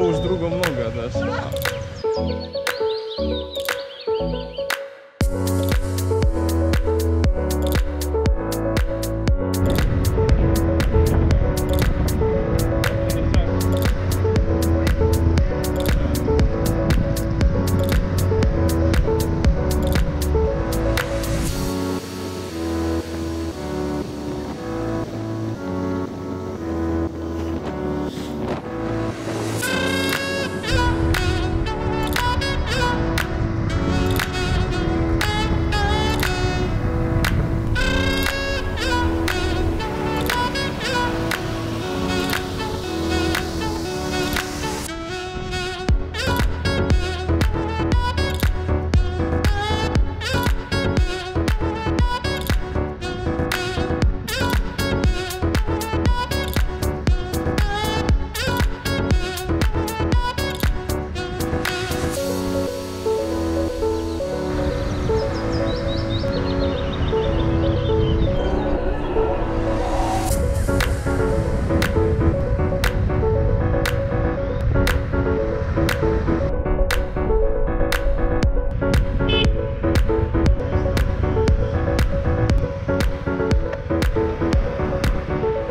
Уж друга много отдашь.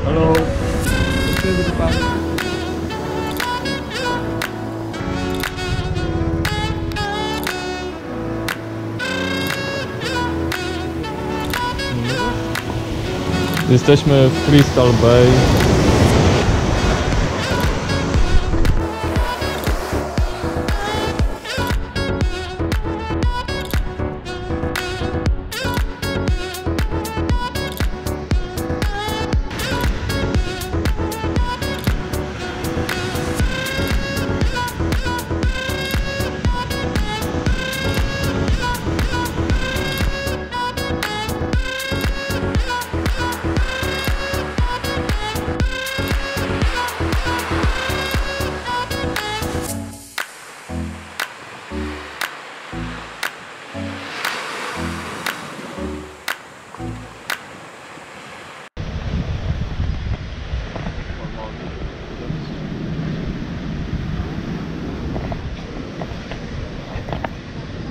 Halo. Jesteśmy w Crystal Bay.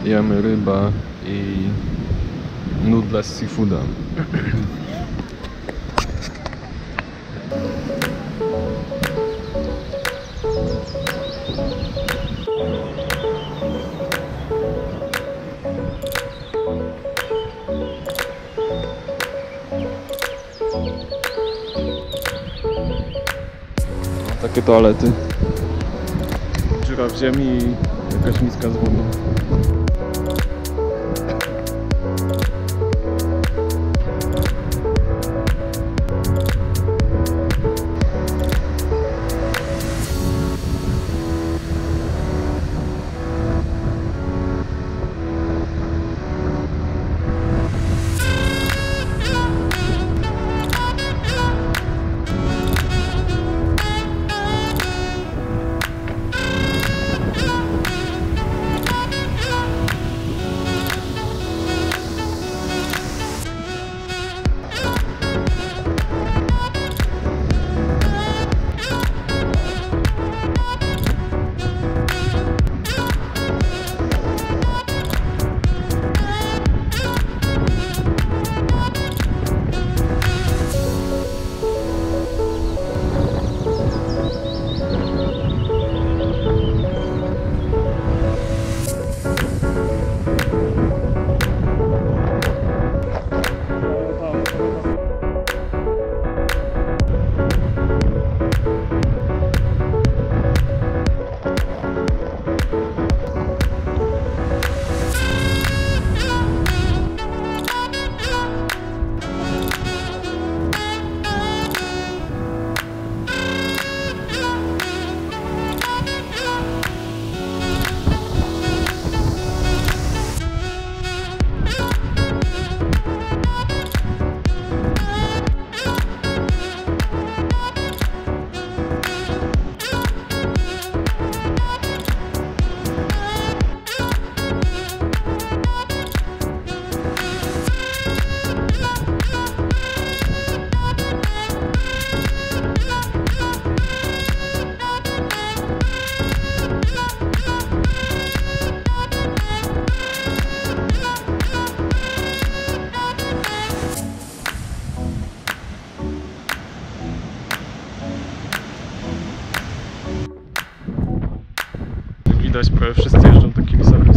Jemy ryba i nudle z seafoodem. Takie toalety. Dziura w ziemi i jakaś miska z wodą. widać, prawie wszyscy jeżdżą takimi samymi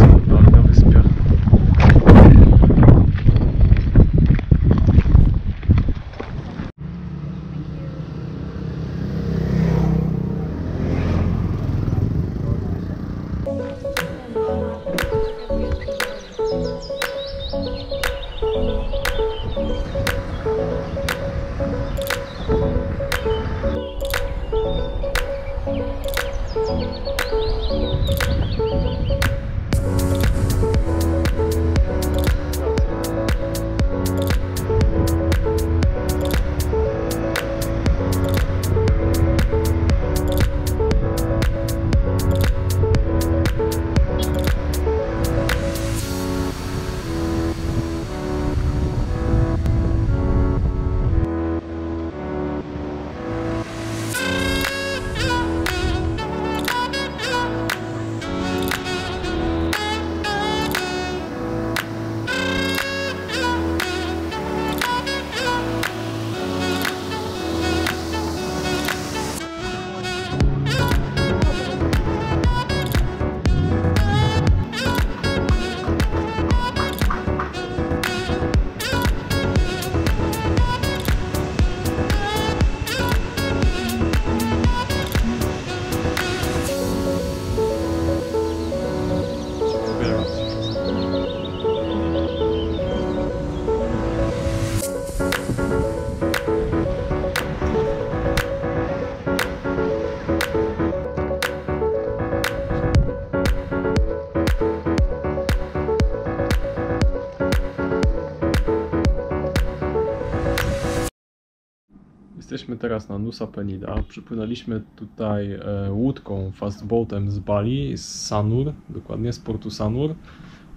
Jesteśmy teraz na Nusa Penida. Przypłynęliśmy tutaj e, łódką, fastboatem z Bali, z Sanur, dokładnie z portu Sanur.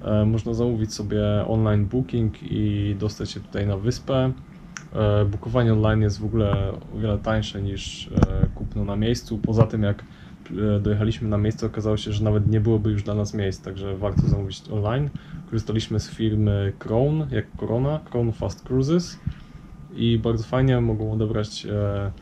E, można zamówić sobie online booking i dostać się tutaj na wyspę. E, Bukowanie online jest w ogóle o wiele tańsze niż kupno na miejscu. Poza tym, jak dojechaliśmy na miejsce, okazało się, że nawet nie byłoby już dla nas miejsc, także warto zamówić online. Korzystaliśmy z firmy Crown, jak Corona, Crown Fast Cruises i bardzo fajnie mogą odebrać e,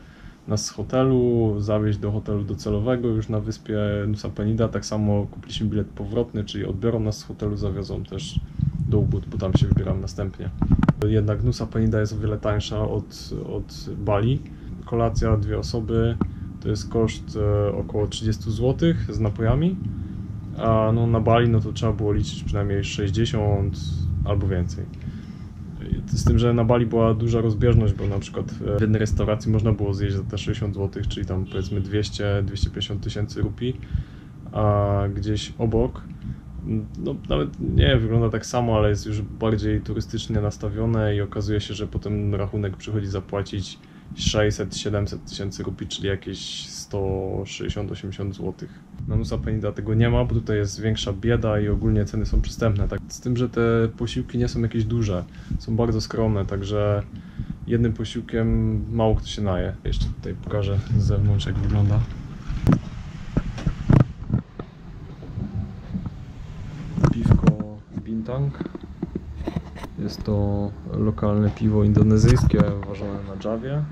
nas z hotelu, zawieźć do hotelu docelowego już na wyspie Nusa Penida. Tak samo kupiliśmy bilet powrotny, czyli odbiorą nas z hotelu, zawiozą też do Ubud, bo tam się wybieram następnie. Jednak Nusa Penida jest o wiele tańsza od, od Bali. Kolacja dwie osoby to jest koszt e, około 30 zł z napojami. A no, na Bali no to trzeba było liczyć przynajmniej 60 albo więcej. Z tym, że na Bali była duża rozbieżność, bo na przykład w jednej restauracji można było zjeść za te 60 zł, czyli tam powiedzmy 200-250 tysięcy rupii, a gdzieś obok, no nawet nie wygląda tak samo, ale jest już bardziej turystycznie nastawione i okazuje się, że potem rachunek przychodzi zapłacić 600-700 tysięcy rupii, czyli jakieś 160-80 zł. Na Nusa Penida tego nie ma, bo tutaj jest większa bieda i ogólnie ceny są przystępne. Tak, z tym, że te posiłki nie są jakieś duże, są bardzo skromne, także jednym posiłkiem mało kto się naje. Jeszcze tutaj pokażę z zewnątrz jak wygląda. Piwko Bintang. Jest to lokalne piwo indonezyjskie ważone na Javie.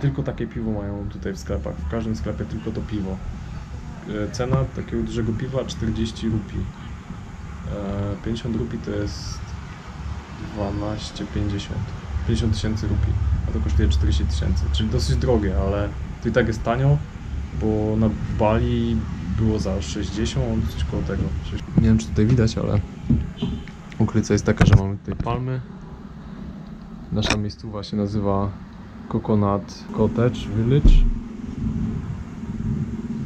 Tylko takie piwo mają tutaj w sklepach. W każdym sklepie tylko to piwo. E, Cena takiego dużego piwa 40 rupii. E, 50 rupii to jest 12,50. 50 tysięcy rupii, a to kosztuje 40 tysięcy, czyli dosyć drogie, ale to i tak jest tanio, bo na Bali było za 60, coś koło tego. Nie wiem czy tutaj widać, ale okolica jest taka, że mamy tutaj palmy. Nasza miejscowa się nazywa Coconut Cottage Village.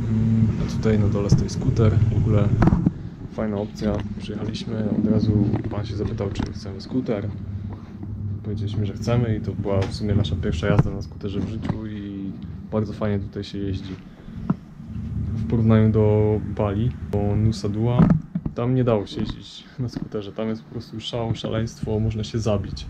Mm, A tutaj na dole stoi skuter. W ogóle fajna opcja. Przyjechaliśmy, od razu pan się zapytał, czy chcemy skuter. Powiedzieliśmy, że chcemy i to była w sumie nasza pierwsza jazda na skuterze w życiu i bardzo fajnie tutaj się jeździ. W porównaniu do Bali, do Nusa Dua, tam nie dało się jeździć na skuterze. Tam jest po prostu szał, szaleństwo, można się zabić.